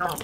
ど。